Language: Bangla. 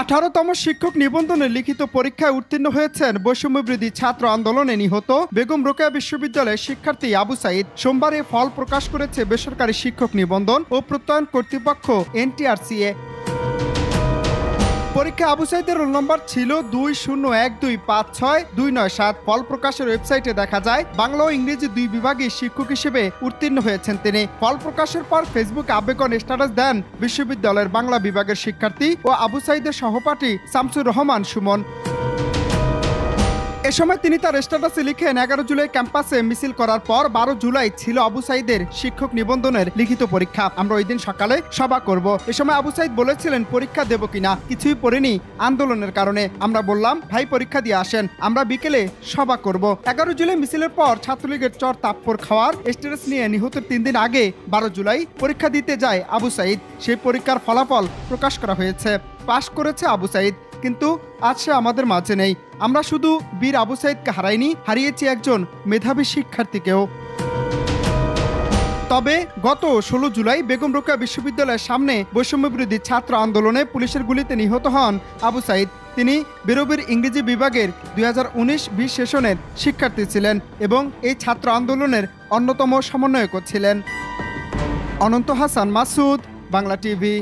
আঠারোতম শিক্ষক নিবন্ধনে লিখিত পরীক্ষায় উত্তীর্ণ হয়েছেন বৈষম্যবৃদ্ধি ছাত্র আন্দোলনে নিহত বেগম রোকেয়া বিশ্ববিদ্যালয়ের শিক্ষার্থী আবু সাইদ। সোমবারে ফল প্রকাশ করেছে বেসরকারি শিক্ষক নিবন্ধন ও প্রত্যয়ন কর্তৃপক্ষ, এনটিআরসিএ। পরীক্ষা আবু সাইদের রোল নম্বর ছিল দুই শূন্য এক দুই পাঁচ ছয় দুই নয় সাত। ফল প্রকাশের ওয়েবসাইটে দেখা যায়, বাংলা ও ইংরেজি দুই বিভাগে শিক্ষক হিসেবে উত্তীর্ণ হয়েছেন তিনি। ফল প্রকাশের পর ফেসবুক আবেগন স্ট্যাটাস দেন বিশ্ববিদ্যালয়ের বাংলা বিভাগের শিক্ষার্থী ও আবু সাইদের সহপাঠী শামসুর রহমান সুমন। এ সময় তিনি তার স্ট্যাটাসে লিখেন, এগারো জুলাই ক্যাম্পাসে মিছিল করার পর বারো জুলাই ছিল আবু সাইদের শিক্ষক নিবন্ধনের লিখিত পরীক্ষা। আমরা ওই দিন সকালে সভা করব। এ সময় আবু সাইদ বলেছিলেন, পরীক্ষা দেব কিনা? কিছুই পড়িনি আন্দোলনের কারণে। আমরা বললাম, ভাই, পরীক্ষা দিয়ে আসেন। আমরা বিকেলে সভা করব। এগারো জুলাই মিছিলের পর ছাত্রলীগের চর তাপ্পর খাওয়ার স্ট্যাটাস নিয়ে নিহতের তিন দিন আগে বারো জুলাই পরীক্ষা দিতে যায় আবু সাইদ। সেই পরীক্ষার ফলাফল প্রকাশ করা হয়েছে। পাশ করেছে আবু সাইদ। কিন্তু আজ সে আমাদের মাঝে নেই। আমরা শুধু বীর আবু সাইদকে হারাইনি, হারিয়েছি একজন মেধাবী শিক্ষার্থীকেও। তবে গত ষোলো জুলাই বেগম রোকেয়া বিশ্ববিদ্যালয়ের সামনে বৈষম্য বৈষম্যবিরোধী ছাত্র আন্দোলনে পুলিশের গুলিতে নিহত হন আবু সাইদ। তিনি বেরোবির ইংরেজি বিভাগের দুই হাজার উনিশ বিশ সেশনের শিক্ষার্থী ছিলেন এবং এই ছাত্র আন্দোলনের অন্যতম সমন্বয়ক ছিলেন। অনন্ত হাসান মাসুদ, বাংলা টিভি।